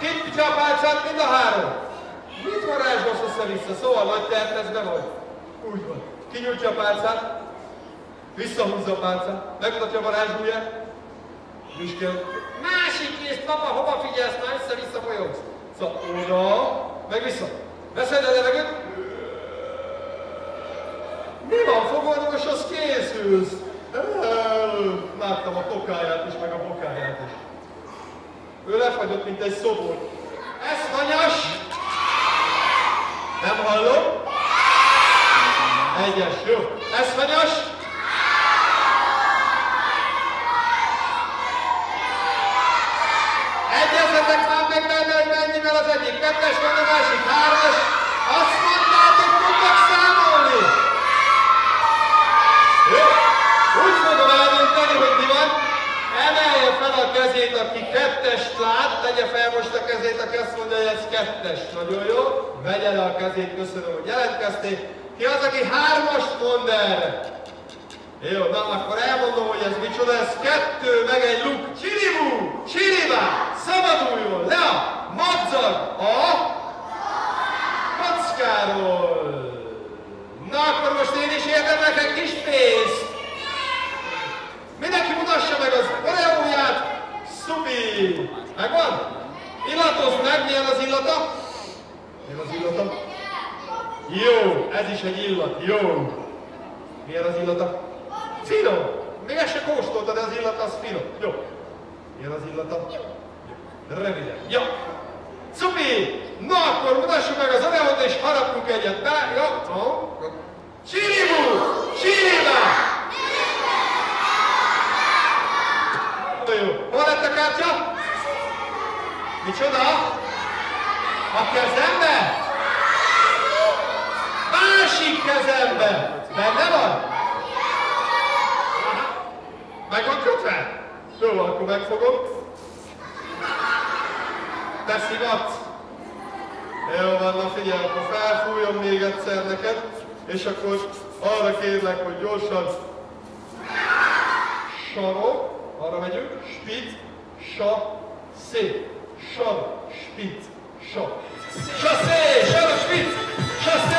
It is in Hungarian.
Ki csapálcsát, mind a három. Mit varázsolsz össze-vissza? Szóval nagy tertezbe vagy. Úgy van. Kinyújtja a pálcát, visszahúzza a pálcát, megmutatja a varázsúlyát, Vizsgál. Másik kész, papa, hova figyelsz? Már össze-vissza folyogsz. Szóval oda, meg vissza. Veszed a levegőt. Mi van, fogadós, az készülsz. Láttam a tokáját is, meg a bokáját is. Ő lefagyott, mint egy szobor. Ez hanyas! Nem hallom? Egyes, jó. Ez hanyas? Egyezzetek már meg hogy mennyivel az egyik. Kettes van a másik, hármas. Azt mondtátok, tudtok számolni. Jó? Úgy fogom eldönteni, hogy mi van. Emelje fel a kezét, aki kettest lát, tegye fel most a kezét, aki azt mondja, hogy ez kettes. Nagyon jó. Vegye le a kezét, köszönöm, hogy jelentkezték. Ki az, aki hármast mond erre? Jó, na akkor elmondom, hogy ez micsoda, ez kettő, meg egy luk. Csiribú, csiribá, szabaduljon le a madzag a kockáról. Na akkor most én is érdemlek egy kis pénzt. Mindenki mutassa meg az oreóját. Szupi! Megvan? Illatozd meg, az illata? Milyen az illata? Jó, ez is egy illat, jó. Milyen az illata? Finom! Még ezt se kóstoltad, de az illata az finom. Jó. Milyen az illata? Jó. Röviden. Jó. Cupi! Na akkor mutassuk meg az oreót és harapunk egyet bele. Jó. Jó. Csiribú! Csiribá! Jó. Hol lett a kártya? Micsoda? A kezembe? Másik kezembe! Benne van? Meg van kötve? Jó, akkor megfogom. Te szivatsz? Jó van, na figyelj, akkor felfújom még egyszer neked, és akkor arra kérlek, hogy gyorsan sarok, arra megyünk, spic, sa, Schor, Spitz, Schor. Chaussee, Schor, Spitz, Chaussee.